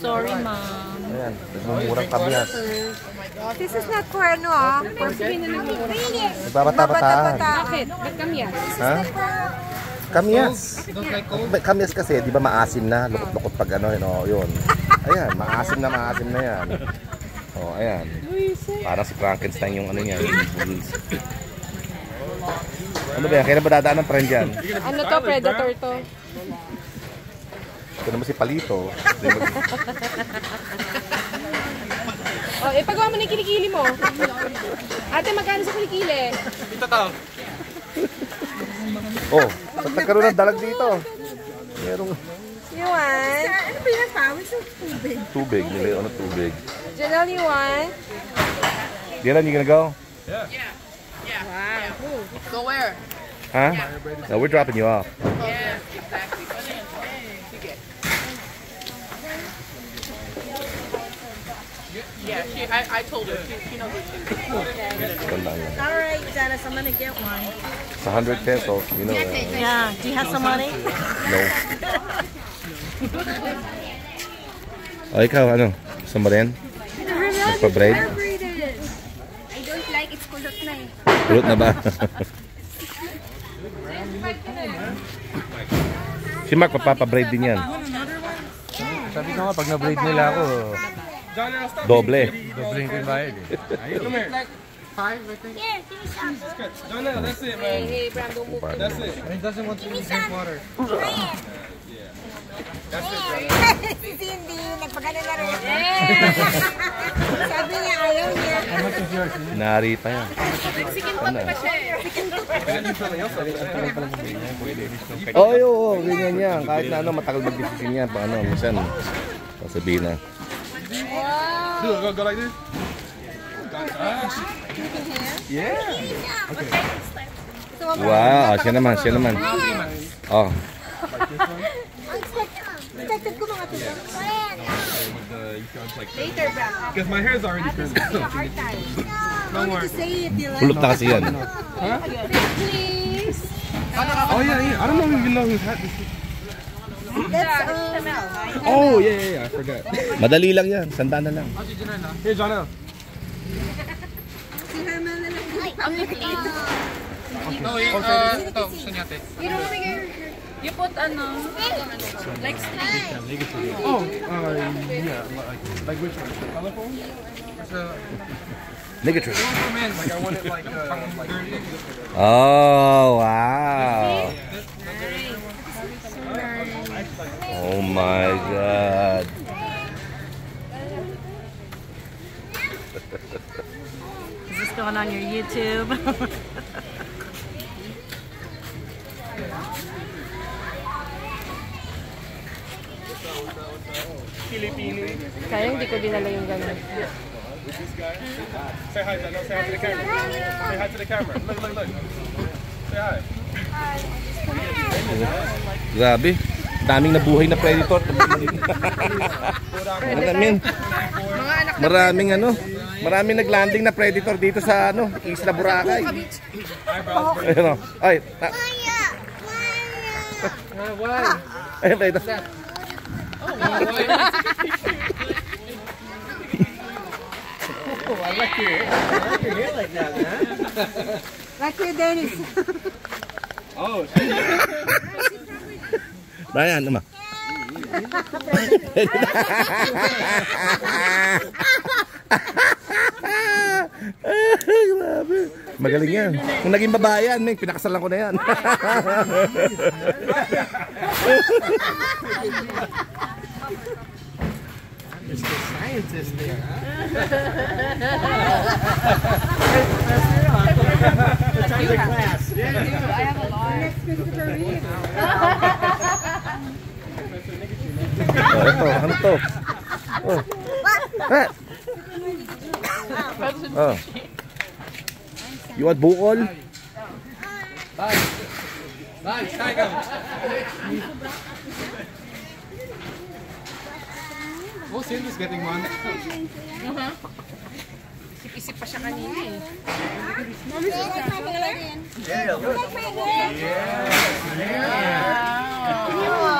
Sorry, ma'am. Ayan, nagmumurang kamyas. This is not for ano ah. For Nagbabata-bataan. Bakit? Ba't kamyas? Ha? Kamyas. Kamyas kasi, di ba maasim na? Lukot-lukot pag ano, yun, oh, yun. Ayan, maasim na maasim na yan. Oh, ayan. Parang si Frankenstein yung ano niya. Ano ba yan? Kailan ba dadaan ng trend yan? Ano to? Predator to. Ito naman si Palito. Oh, ipagawa mo na yung kilikili mo. Ate, magkano sa kilikili? Oh, ba't nagkaroon ng dalag dito? Merong You want? Ano ba yung pawis ng tubig? tubig. Nila ano tubig. Janelle, you want? Dylan, you gonna go? Go where? Huh? No, we're dropping you off. Yeah, she, I, I told her. She, she knows yun. All right, Janice, I'm gonna get one. Sa 100 pesos, you know. uh, Yeah. Do you have some money? no. O, ikaw, ano? Gusto mo rin? Magpa-braid? I don't like it's kulot na eh. Kulot na ba? si Mark, magpapabraid din yan. Sabi ko nga, pag na-braid nila ako, Doble. doble ko yung bayad eh. Ayun. Here, give me some. Hey, hey, Brando, move. And it doesn't want to drink water. si Cindy, nagpagano na rin. Sabi niya, ayaw niya. How much is yours? Nari pa yan. Ano? Oo, oh, oo, ganyan yan. Kahit na ano, matagal mag-decision yan. Paano, minsan, sasabihin na. Wow. Do it. Go, go like this. Yeah. Okay. Wow, siya naman, siya naman. Oh. Because my hair is already curly. no more. Pulot na kasi yan. Huh? Please. Oh yeah, yeah. I don't even know whose hat this is. Um, Oh yeah, yeah, yeah. I forgot. Madali lang yan, sandaan na lang. Here, Jonelle. si Hermel na lang. No, uh, ito, gusto niya, te. You know, you put ano, like Oh, uh, yeah. Like, like which one? The colorful? It's a, Negative. for men, like I want it like, uh, like Oh, wow. My God. Is this going on your YouTube? Kaya hindi ko dinala yung ganun. Say hi, Jonelle. Say hi to the camera. Say hi to the camera. Look, look, look. Say hi. Grabe. Daming nabuhay na predator. Maraming, maraming ano, maraming naglanding na predator dito sa ano, Isla Boracay. Ayun o. Ay, ah, ay, ay, ito. like your Dennis. Oh, Brian, emang. Grabe. Magaling yan. Kung naging babae yan, Nick, eh, pinakasalan ko na yan. Mr. Scientist there, huh? Ito, ano to? Oh. Ah. Oh. You want bukol? Bye, tiger. oh, Cindy's getting one. Isip pa siya kanina eh. Wow.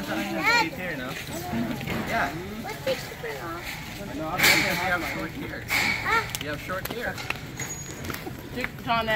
Teeth here, no? Yeah. What takes the fur off? No, I'm you have short hair. You have short hair. Ah. John